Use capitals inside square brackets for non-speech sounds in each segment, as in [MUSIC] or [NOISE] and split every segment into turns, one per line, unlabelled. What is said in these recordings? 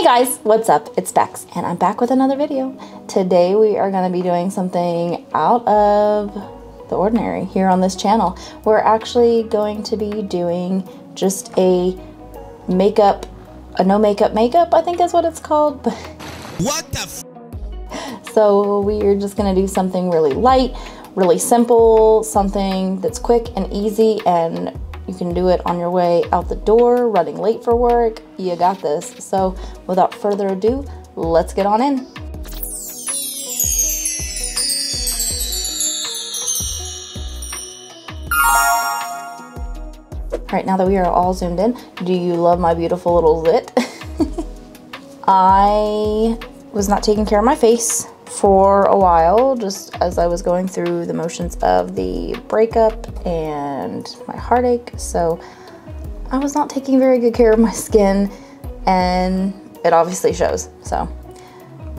Hey guys, what's up? It's Bex and I'm back with another video. Today we are going to be doing something out of the ordinary here on this channel. We're actually going to be doing just a makeup, a no makeup makeup I think is what it's called.
What the
So we are just going to do something really light, really simple, something that's quick and easy and you can do it on your way out the door, running late for work. You got this. So without further ado, let's get on in. All right, now that we are all zoomed in, do you love my beautiful little lit? [LAUGHS] I was not taking care of my face for a while, just as I was going through the motions of the breakup and my heartache. So I was not taking very good care of my skin, and it obviously shows. So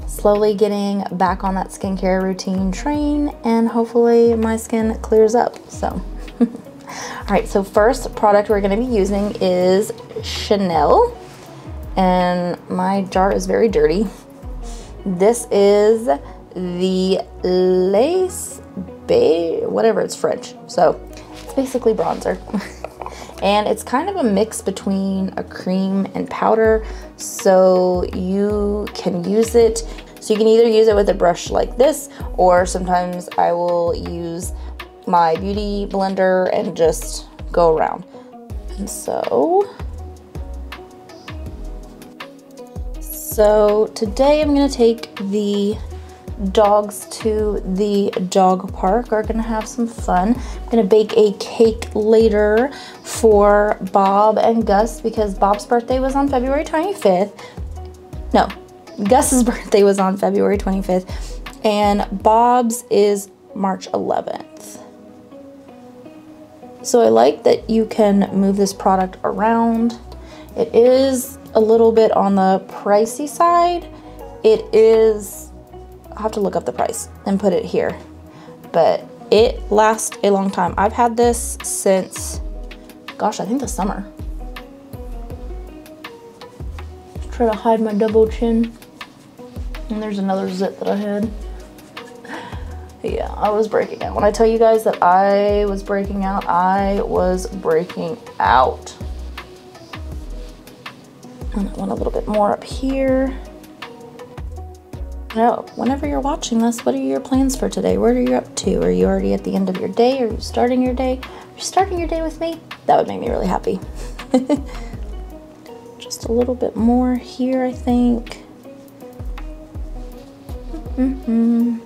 slowly getting back on that skincare routine train, and hopefully my skin clears up. So. [LAUGHS] All right, so first product we're gonna be using is Chanel. And my jar is very dirty. This is the Lace Bay, whatever, it's French. So it's basically bronzer. [LAUGHS] and it's kind of a mix between a cream and powder. So you can use it. So you can either use it with a brush like this, or sometimes I will use my beauty blender and just go around. And so So today I'm gonna take the dogs to the dog park. We're gonna have some fun. I'm gonna bake a cake later for Bob and Gus because Bob's birthday was on February 25th. No, Gus's [LAUGHS] birthday was on February 25th and Bob's is March 11th. So I like that you can move this product around. It is a little bit on the pricey side. It is, I'll have to look up the price and put it here, but it lasts a long time. I've had this since, gosh, I think the summer. Try to hide my double chin. And there's another zit that I had. Yeah, I was breaking out. When I tell you guys that I was breaking out, I was breaking out. And I want a little bit more up here. Now, whenever you're watching this, what are your plans for today? What are you up to? Are you already at the end of your day? Are you starting your day? Are you starting your day with me? That would make me really happy. [LAUGHS] Just a little bit more here, I think. Mm -hmm.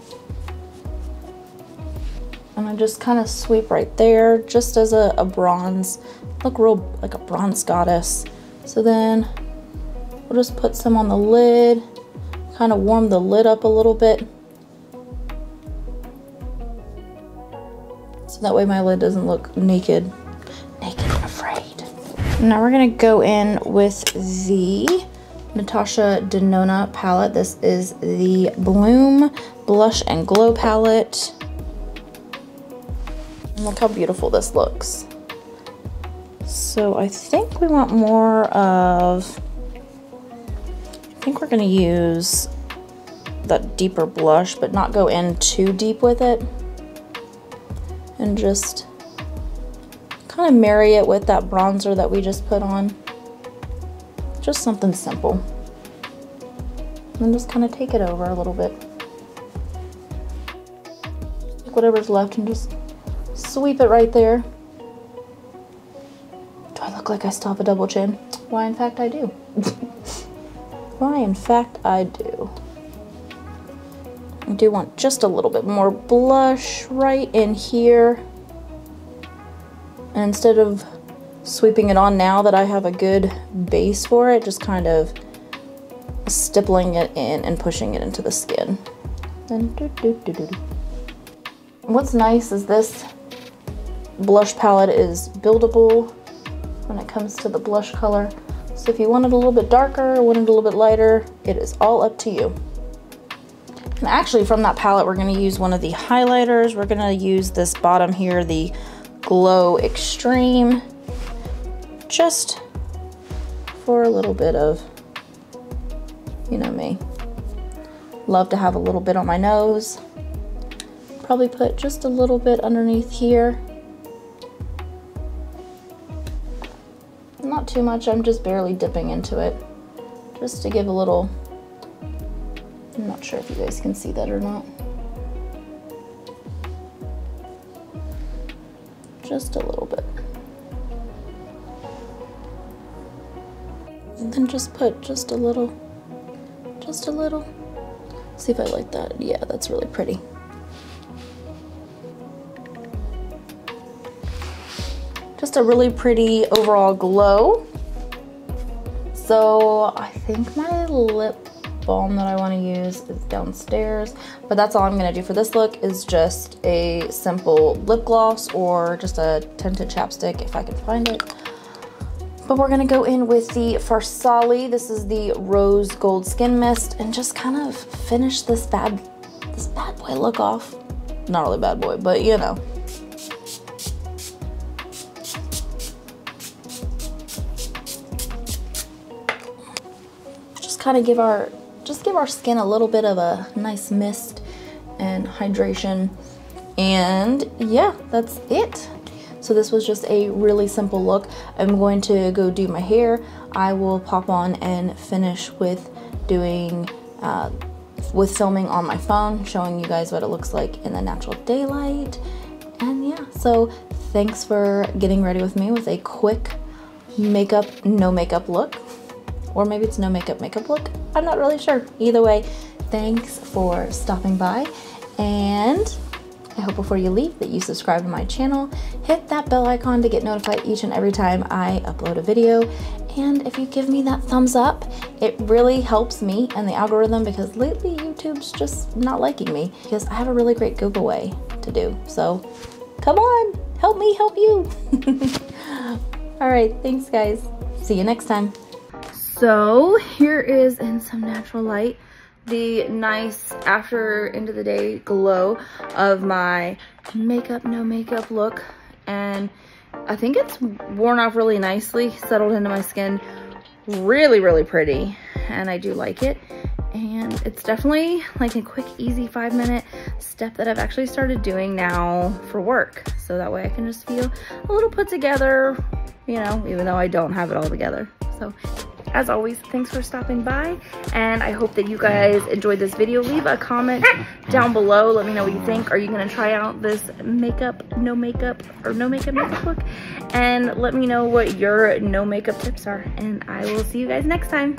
And I just kind of sweep right there, just as a, a bronze, look real like a bronze goddess. So then We'll just put some on the lid, kind of warm the lid up a little bit. So that way my lid doesn't look naked, naked and afraid. Now we're gonna go in with the Natasha Denona palette. This is the Bloom Blush and Glow palette. And look how beautiful this looks. So I think we want more of think we're gonna use that deeper blush, but not go in too deep with it. And just kind of marry it with that bronzer that we just put on. Just something simple. And just kind of take it over a little bit. Take whatever's left and just sweep it right there. Do I look like I still have a double chin? Why, in fact, I do. [LAUGHS] Why, in fact, I do. I do want just a little bit more blush right in here. And instead of sweeping it on now that I have a good base for it, just kind of stippling it in and pushing it into the skin. What's nice is this blush palette is buildable when it comes to the blush color. So if you want it a little bit darker, want it a little bit lighter, it is all up to you. And actually from that palette, we're gonna use one of the highlighters. We're gonna use this bottom here, the Glow Extreme, just for a little bit of You know me. Love to have a little bit on my nose. Probably put just a little bit underneath here. Too much, I'm just barely dipping into it. Just to give a little, I'm not sure if you guys can see that or not. Just a little bit. And then just put just a little, just a little. See if I like that. Yeah, that's really pretty. Just a really pretty overall glow. So I think my lip balm that I want to use is downstairs. But that's all I'm to do for this look is just a simple lip gloss or just a tinted chapstick if I can find it. But we're gonna go in with the Farsali. This is the Rose Gold Skin Mist and just kind of finish this bad, this bad boy look off. Not really bad boy, but you know. Kind of give our, just give our skin a little bit of a nice mist and hydration. And yeah, that's it. So this was just a really simple look. I'm going to go do my hair. I will pop on and finish with doing, uh, with filming on my phone, showing you guys what it looks like in the natural daylight. And yeah, so thanks for getting ready with me with a quick makeup, no makeup look. Or maybe it's no makeup makeup look. I'm not really sure. Either way, thanks for stopping by and I hope before you leave that you subscribe to my channel, hit that bell icon to get notified each and every time I upload a video. And if you give me that thumbs up, it really helps me and the algorithm because lately YouTube's just not liking me because I have a really great giveaway to do. So come on, help me help you. [LAUGHS] All right, thanks guys. See you next time. So here is in some natural light the nice after end of the day glow of my makeup no makeup look. And I think it's worn off really nicely settled into my skin really really pretty. And I do like it. And it's definitely like a quick easy five minute step that I've actually started doing now for work. So that way I can just feel a little put together you know even though I don't have it all together. So as always, thanks for stopping by, and I hope that you guys enjoyed this video. Leave a comment down below. Let me know what you think. Are you going to try out this makeup, no makeup, or no makeup makeup look? And let me know what your no makeup tips are, and I will see you guys next time.